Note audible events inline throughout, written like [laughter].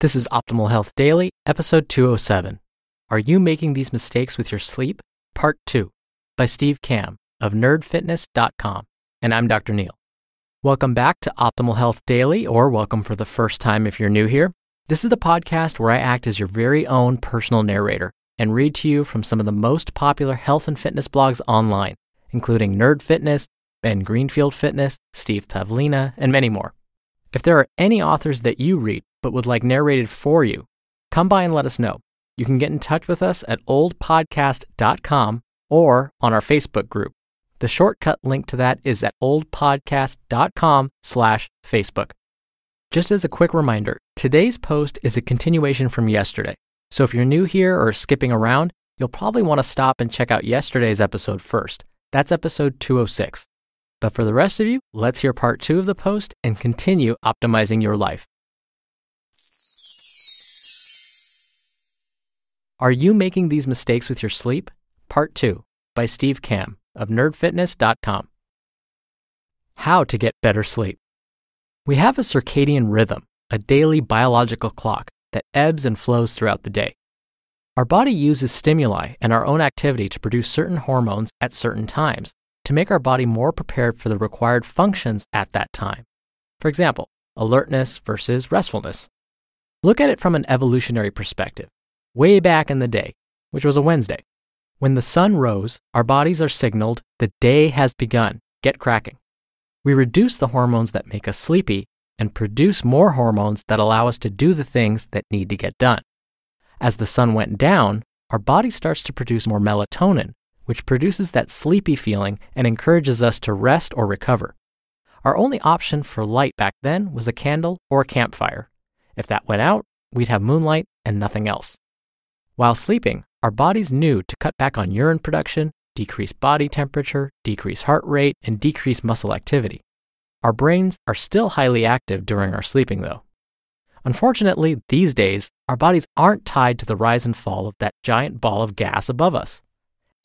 This is Optimal Health Daily, episode 207. Are you making these mistakes with your sleep? Part 2 by Steve Kamb of nerdfitness.com. And I'm Dr. Neal. Welcome back to Optimal Health Daily, or welcome for the first time if you're new here. This is the podcast where I act as your very own personal narrator and read to you from some of the most popular health and fitness blogs online, including Nerd Fitness, Ben Greenfield Fitness, Steve Pavlina, and many more. If there are any authors that you read but would like narrated for you, come by and let us know. You can get in touch with us at oldpodcast.com or on our Facebook group. The shortcut link to that is at oldpodcast.com slash Facebook. Just as a quick reminder, today's post is a continuation from yesterday. So if you're new here or skipping around, you'll probably want to stop and check out yesterday's episode first. That's episode 206. But for the rest of you, let's hear part two of the post and continue optimizing your life. Are you making these mistakes with your sleep? Part 2 by Steve Kamb of nerdfitness.com. How to get better sleep. We have a circadian rhythm, a daily biological clock that ebbs and flows throughout the day. Our body uses stimuli and our own activity to produce certain hormones at certain times to make our body more prepared for the required functions at that time. For example, alertness versus restfulness. Look at it from an evolutionary perspective way back in the day, which was a Wednesday. When the sun rose, our bodies are signaled the day has begun, get cracking. We reduce the hormones that make us sleepy and produce more hormones that allow us to do the things that need to get done. As the sun went down, our body starts to produce more melatonin, which produces that sleepy feeling and encourages us to rest or recover. Our only option for light back then was a candle or a campfire. If that went out, we'd have moonlight and nothing else. While sleeping, our bodies knew to cut back on urine production, decrease body temperature, decrease heart rate, and decrease muscle activity. Our brains are still highly active during our sleeping, though. Unfortunately, these days, our bodies aren't tied to the rise and fall of that giant ball of gas above us.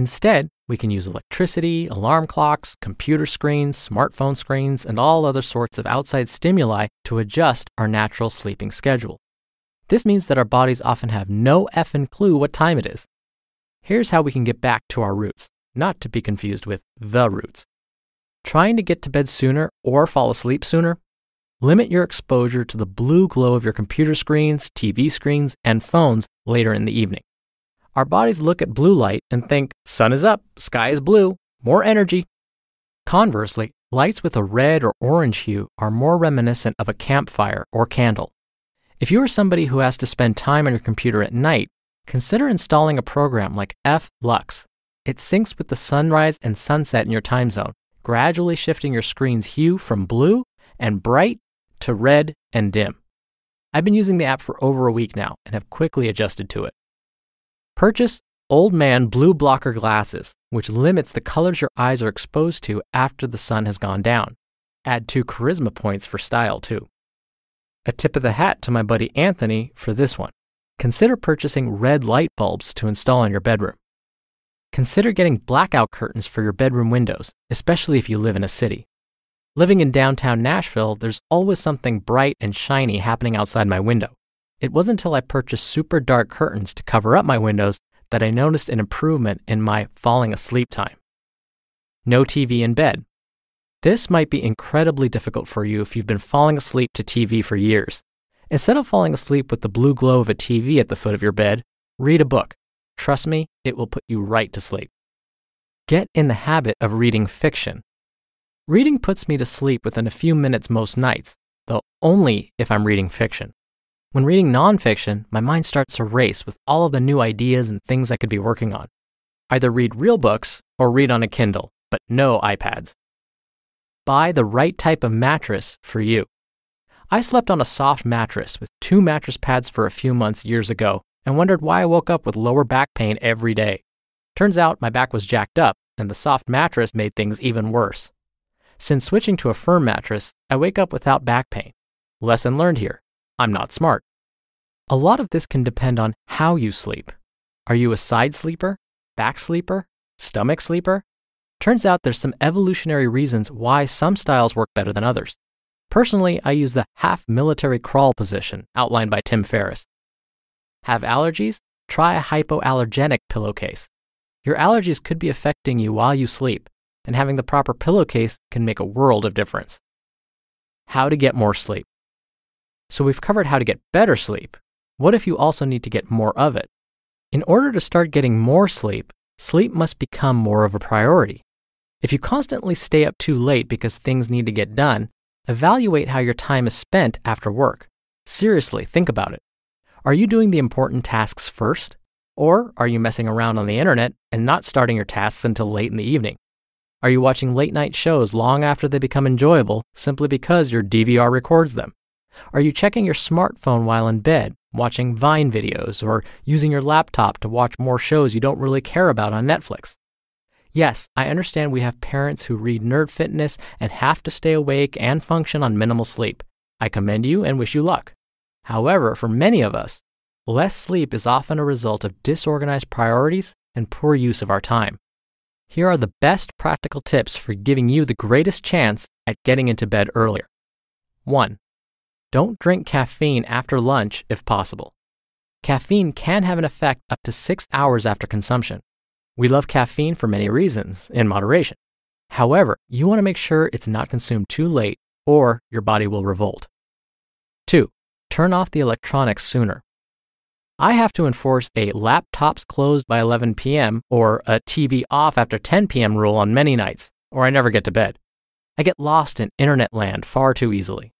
Instead, we can use electricity, alarm clocks, computer screens, smartphone screens, and all other sorts of outside stimuli to adjust our natural sleeping schedule. This means that our bodies often have no effing clue what time it is. Here's how we can get back to our roots, not to be confused with the roots. Trying to get to bed sooner or fall asleep sooner? Limit your exposure to the blue glow of your computer screens, TV screens, and phones later in the evening. Our bodies look at blue light and think, sun is up, sky is blue, more energy. Conversely, lights with a red or orange hue are more reminiscent of a campfire or candle. If you are somebody who has to spend time on your computer at night, consider installing a program like F-Lux. It syncs with the sunrise and sunset in your time zone, gradually shifting your screen's hue from blue and bright to red and dim. I've been using the app for over a week now and have quickly adjusted to it. Purchase Old Man Blue Blocker glasses, which limits the colors your eyes are exposed to after the sun has gone down. Add two charisma points for style, too. A tip of the hat to my buddy Anthony for this one. Consider purchasing red light bulbs to install in your bedroom. Consider getting blackout curtains for your bedroom windows, especially if you live in a city. Living in downtown Nashville, there's always something bright and shiny happening outside my window. It wasn't until I purchased super dark curtains to cover up my windows that I noticed an improvement in my falling asleep time. No TV in bed. This might be incredibly difficult for you if you've been falling asleep to TV for years. Instead of falling asleep with the blue glow of a TV at the foot of your bed, read a book. Trust me, it will put you right to sleep. Get in the habit of reading fiction. Reading puts me to sleep within a few minutes most nights, though only if I'm reading fiction. When reading nonfiction, my mind starts to race with all of the new ideas and things I could be working on. Either read real books or read on a Kindle, but no iPads buy the right type of mattress for you. I slept on a soft mattress with two mattress pads for a few months years ago and wondered why I woke up with lower back pain every day. Turns out my back was jacked up and the soft mattress made things even worse. Since switching to a firm mattress, I wake up without back pain. Lesson learned here I'm not smart. A lot of this can depend on how you sleep. Are you a side sleeper, back sleeper, stomach sleeper? Turns out there's some evolutionary reasons why some styles work better than others. Personally, I use the half military crawl position outlined by Tim Ferriss. Have allergies? Try a hypoallergenic pillowcase. Your allergies could be affecting you while you sleep, and having the proper pillowcase can make a world of difference. How to get more sleep. So we've covered how to get better sleep. What if you also need to get more of it? In order to start getting more sleep, sleep must become more of a priority. If you constantly stay up too late because things need to get done, evaluate how your time is spent after work. Seriously, think about it. Are you doing the important tasks first? Or are you messing around on the internet and not starting your tasks until late in the evening? Are you watching late night shows long after they become enjoyable simply because your DVR records them? Are you checking your smartphone while in bed, watching Vine videos, or using your laptop to watch more shows you don't really care about on Netflix? Yes, I understand we have parents who read Nerd Fitness and have to stay awake and function on minimal sleep. I commend you and wish you luck. However, for many of us, less sleep is often a result of disorganized priorities and poor use of our time. Here are the best practical tips for giving you the greatest chance at getting into bed earlier. 1. Don't drink caffeine after lunch if possible. Caffeine can have an effect up to six hours after consumption. We love caffeine for many reasons, in moderation. However, you want to make sure it's not consumed too late or your body will revolt. 2 turn off the electronics sooner. I have to enforce a laptops closed by 11 p.m. or a TV off after 10 p.m. rule on many nights, or I never get to bed. I get lost in internet land far too easily.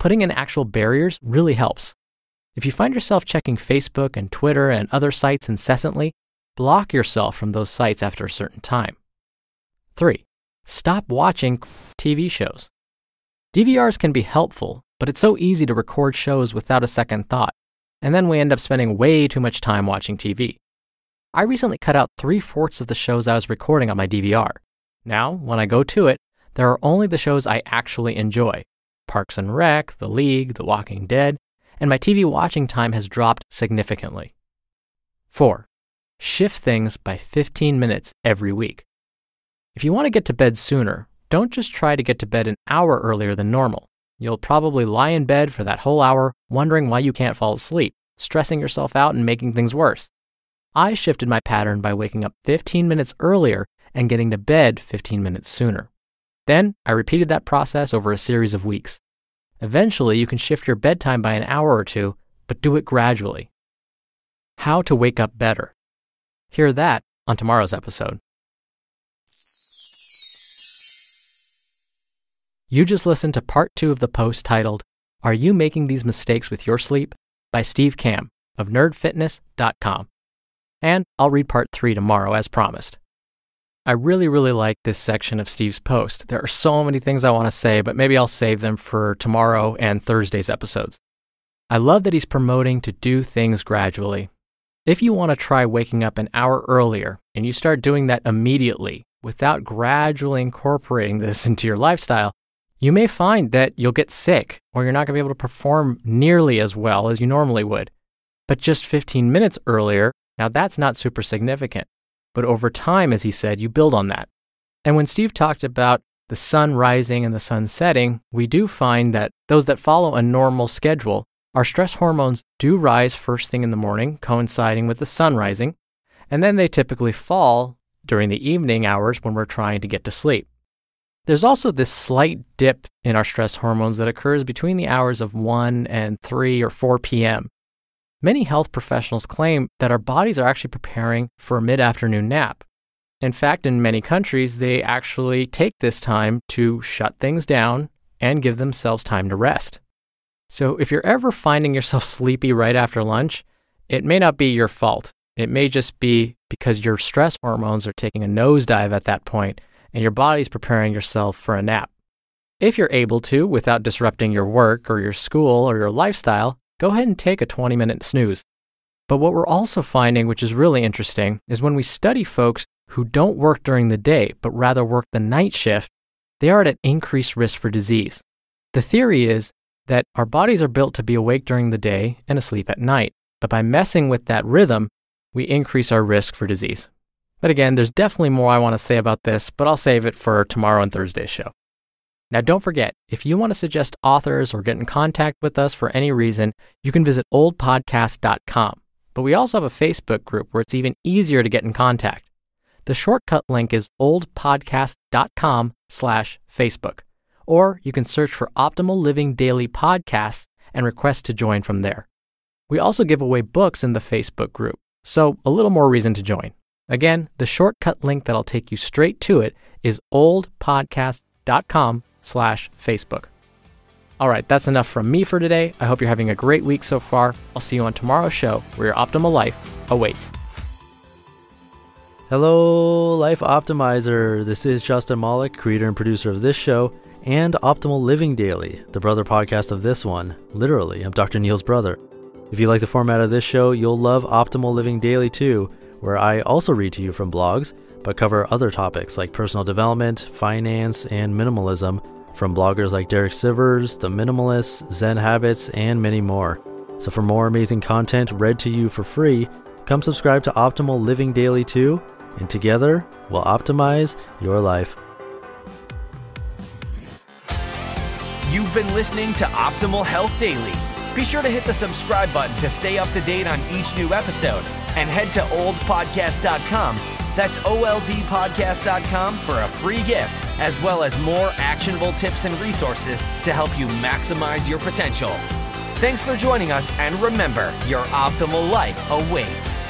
Putting in actual barriers really helps. If you find yourself checking Facebook and Twitter and other sites incessantly, block yourself from those sites after a certain time. 3. Stop watching TV shows. DVRs can be helpful but it's so easy to record shows without a second thought, and then we end up spending way too much time watching TV. I recently cut out three fourths of the shows I was recording on my DVR. Now, when I go to it, there are only the shows I actually enjoy Parks and Rec, The League, The Walking Dead, and my TV watching time has dropped significantly. 4. Shift things by 15 minutes every week. If you want to get to bed sooner, don't just try to get to bed an hour earlier than normal. You'll probably lie in bed for that whole hour, wondering why you can't fall asleep, stressing yourself out and making things worse. I shifted my pattern by waking up 15 minutes earlier and getting to bed 15 minutes sooner. Then I repeated that process over a series of weeks. Eventually, you can shift your bedtime by an hour or two, but do it gradually. How to wake up better. Hear that on tomorrow's episode. You just listened to part two of the post titled, Are You Making These Mistakes with Your Sleep? by Steve Kamb of nerdfitness.com. And I'll read part three tomorrow as promised. I really, really like this section of Steve's post. There are so many things I want to say, but maybe I'll save them for tomorrow and Thursday's episodes. I love that he's promoting to do things gradually. If you want to try waking up an hour earlier and you start doing that immediately without gradually incorporating this [laughs] into your lifestyle, you may find that you'll get sick or you're not going to be able to perform nearly as well as you normally would. But just 15 minutes earlier, now that's not super significant. But over time, as he said, you build on that. And when Steve talked about the sun rising and the sun setting, we do find that those that follow a normal schedule, our stress hormones do rise first thing in the morning, coinciding with the sun rising, and then they typically fall during the evening hours when we're trying to get to sleep. There's also this slight dip in our stress hormones that occurs between the hours of 1 and 3 or 4 p.m. Many health professionals claim that our bodies are actually preparing for a mid afternoon nap. In fact, in many countries, they actually take this time to shut things down and give themselves time to rest. So if you're ever finding yourself [laughs] sleepy right after lunch, it may not be your fault. It may just be because your stress hormones are taking a nosedive at that point and your body's preparing yourself for a nap. If you're able to, without disrupting your work or your school or your lifestyle, go ahead and take a 20 minute snooze. But what we're also finding, which is really interesting, is when we study folks who don't work during the day, but rather work the night shift, they are at an increased risk for disease. The theory is that our bodies are built to be awake during the day and asleep at night, but by messing with that rhythm, we increase our risk for disease. But again, there's definitely more I want to say about this, but I'll save it for tomorrow and Thursday's show. Now, don't forget, if you want to suggest authors or get in contact with us for any reason, you can visit oldpodcast.com. But we also have a Facebook group where it's even easier to get in contact. The shortcut link is oldpodcast.com slash Facebook. Or you can search for Optimal Living Daily Podcasts and request to join from there. We also give away books in the Facebook group, so a little more reason to join. Again, the shortcut link that'll take you straight to it is oldpodcast.com slash Facebook. All right, that's enough from me for today. I hope you're having a great week so far. I'll see you on tomorrow's show where your optimal life awaits. Hello, Life Optimizer. This is Justin Malik, creator and producer of this show and Optimal Living Daily, the brother podcast of this one. Literally, I'm Dr. Neal's brother. If you like the format of this show, you'll love Optimal Living Daily too, where I also read to you from blogs, but cover other topics like personal development, finance, and minimalism from bloggers like Derek Sivers, The Minimalists, Zen Habits, and many more. So for more amazing content read to you for free, come subscribe to Optimal Living Daily too and together we'll optimize your life. You've been listening to Optimal Health Daily. Be sure to hit the subscribe button to stay up to date on each new episode and head to oldpodcast.com. That's oldpodcast.com for a free gift, as well as more actionable tips and resources to help you maximize your potential. Thanks for joining us, and remember, your optimal life awaits.